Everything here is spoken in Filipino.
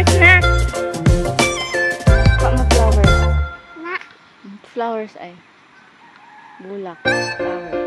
Flowers na. Pa mo flowers. Na. Flowers ay. Bulak. Flowers.